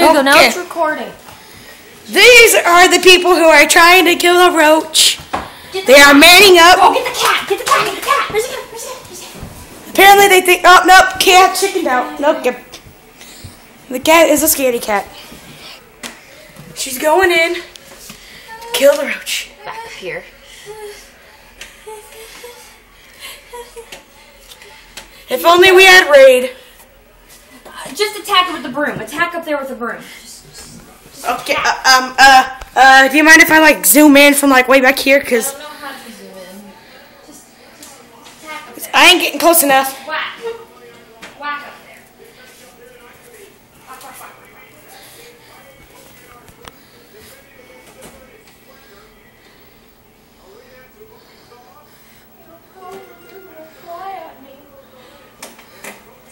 There you go. Now Okay. it's recording. These are the people who are trying to kill a roach. The They are cat. manning Go up. get the cat. Get the cat. Get the cat. Where's the cat? Where's the cat? Where's the cat? Apparently they think, oh, nope, cat chickened out. Nope, yep. The cat is a scaredy cat. She's going in. Kill the roach. Back up here. If only we had raid. Just attack it with the broom. Attack up there with the broom. Okay, uh, um, uh, uh, do you mind if I, like, zoom in from, like, way back here? Because know how to zoom in. Just, just attack up there. I ain't getting close enough. Whack.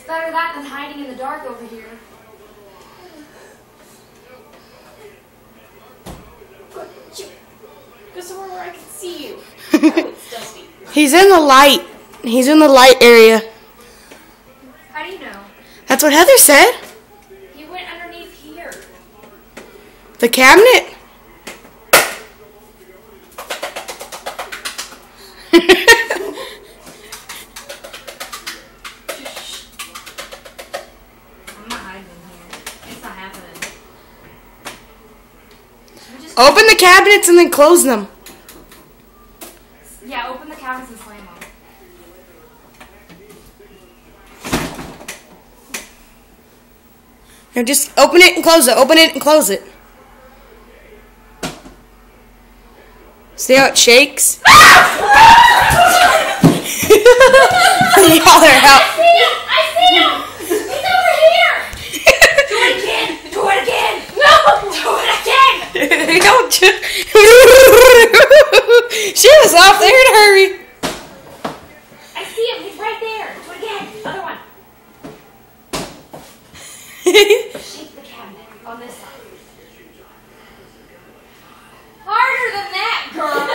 Better that than hiding in the dark over here. Go somewhere where I can see you. Oh, it's dusty. He's in the light. He's in the light area. How do you know? That's what Heather said. He went underneath here. The cabinet. I'm not hiding in here. It's not happening. Open the cabinets and then close them. yeah, open the cabinets and slam them. No, just open it and close it. Open it and close it. See how it shakes? Y'all are out. I see him! I see him! He's over here! Do it again! Do it again! No! Do it again! Don't ju- she was off there in a hurry. I see him. He's right there. Do it again. Other one. Shake the cabinet on this side. Harder than that, girl.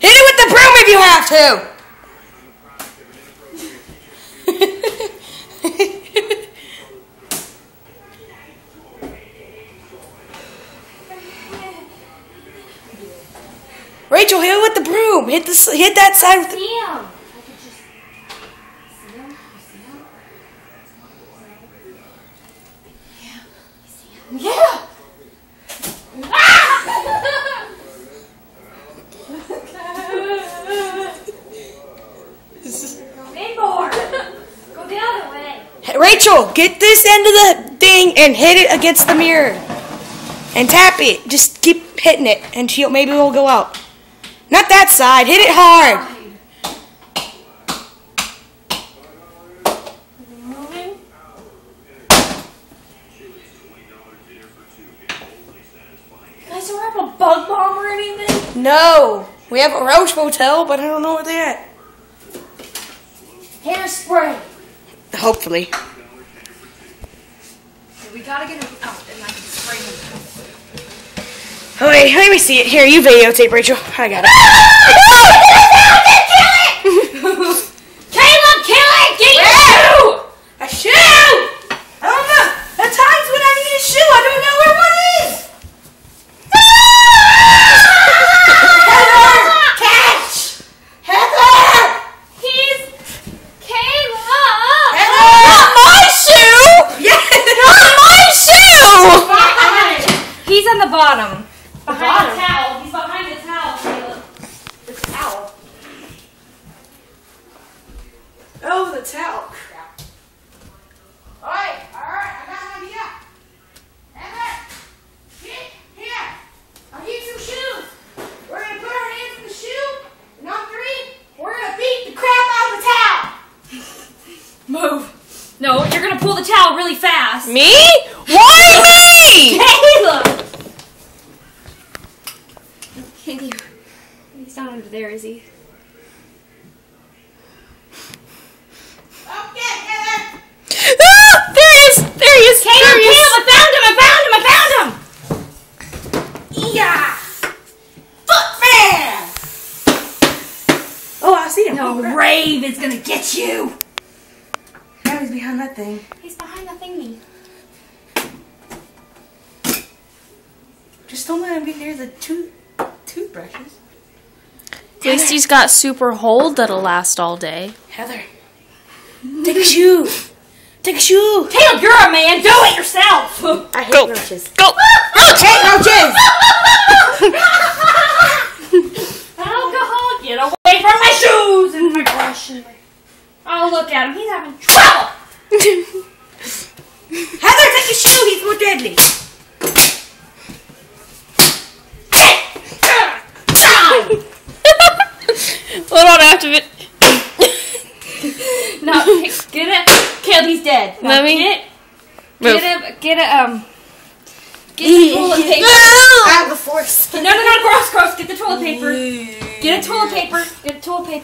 Hit it with the broom if you have to. Rachel, hit with the broom. Hit the hit that side with the. see him. I could just see him. You see him? Yeah. You? Yeah. Go. Go the other way. Rachel, get this end of the thing and hit it against the mirror, and tap it. Just keep hitting it, and she'll maybe we'll go out. Not that side. Hit it hard. Guys, do we have a bug bomb or anything? No, we have a roach motel, but I don't know where they're at. Hairspray. Hopefully. We gotta get him out oh, and I can spray him. Oh, Oh, wait, let me see it. Here, you videotape, Rachel. I got it. Caleb, kill it! Get your shoe! A shoe! I don't know. At times when I need a shoe, I don't know where one is. Heather! Catch! Heather! He's Caleb! Heather! Not my shoe! Yeah, not my shoe! He's on the bottom. Behind bottom? the towel. He's behind the towel, Caleb. The towel. Oh, the towel. Alright, alright, I got an idea. Heather! Get here! I'll some shoes. We're gonna put our hands in the shoe, and three, we're gonna beat the crap out of the towel. Move. No, you're gonna pull the towel really fast. Me? Why me? Caleb! Can't you? He's not under there, is he? Okay, Ah, there he is! There he is! Caleb, Caleb, I found him! I found him! I found him! Yeah. Footman. Oh, I see him. No, Rave is gonna get you! Now he's behind that thing. He's behind the thingy. Just don't let him get near the tooth toothbrushes. At least he's got super hold that'll last all day. Heather, take a shoe. Take a shoe. Caleb, you're a man. Do it yourself. I hate Go. roaches. Go! Hate roaches. Alcohol, get away from my shoes and my brush. And my... Oh, look at him. He's having trouble. Heather, take a shoe. He's more deadly. Hold I have to. vi- No, get it. Caleb, he's dead. Now Let me- Get, Move. get a, get a, um, get the toilet paper. I have a force. No, no, no, gross, gross. Get the toilet paper. Get a toilet paper. Get a toilet paper.